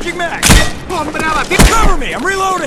Changing mag! Hombre, a Cover me! I'm reloading!